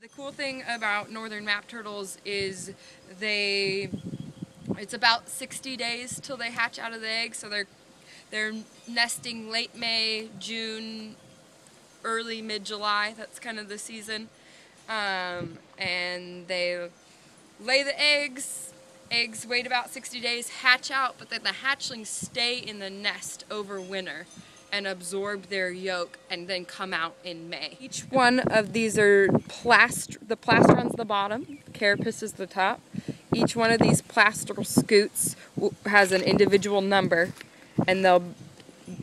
The cool thing about northern map turtles is they it's about 60 days till they hatch out of the egg so they're they're nesting late May, June, early mid July. That's kind of the season. Um, and they lay the eggs. Eggs wait about 60 days, hatch out, but then the hatchlings stay in the nest over winter and absorb their yolk and then come out in May. Each one of these are plast the plastron's the bottom, carapace is the top. Each one of these plastral scutes has an individual number and they'll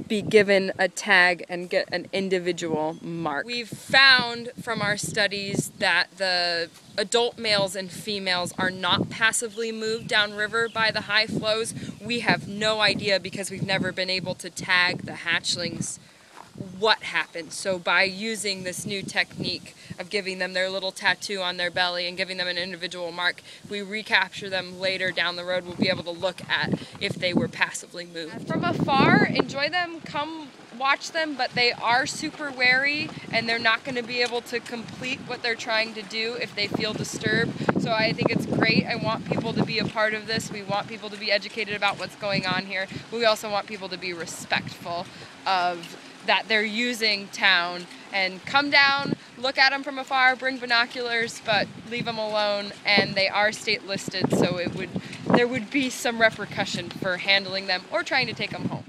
be given a tag and get an individual mark. We've found from our studies that the adult males and females are not passively moved downriver by the high flows. We have no idea because we've never been able to tag the hatchlings what happened. So by using this new technique of giving them their little tattoo on their belly and giving them an individual mark, we recapture them later down the road. We'll be able to look at if they were passively moved. From afar, enjoy them, come watch them, but they are super wary and they're not going to be able to complete what they're trying to do if they feel disturbed. So I think it's great. I want people to be a part of this. We want people to be educated about what's going on here. We also want people to be respectful of that they're using town and come down, look at them from afar, bring binoculars, but leave them alone. And they are state listed, so it would there would be some repercussion for handling them or trying to take them home.